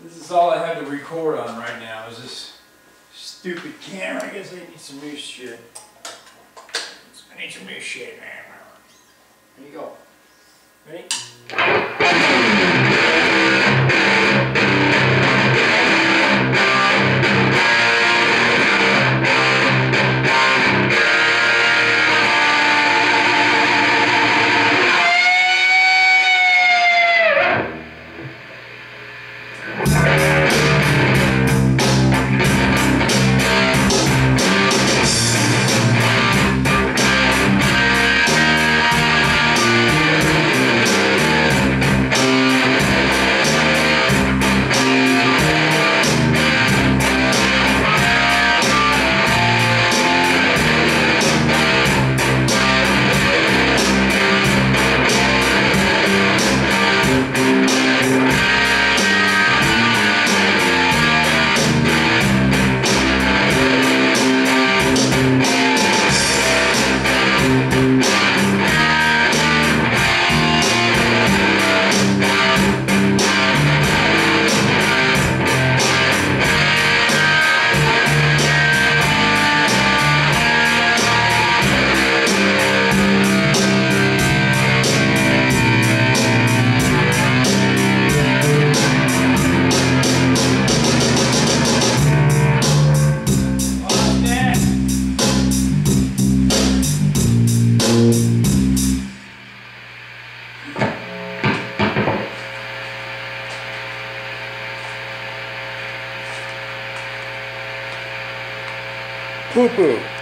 This is all I have to record on right now is this stupid camera. I guess I need some new shit. I need some new shit, man. There you go. Ready? estupro.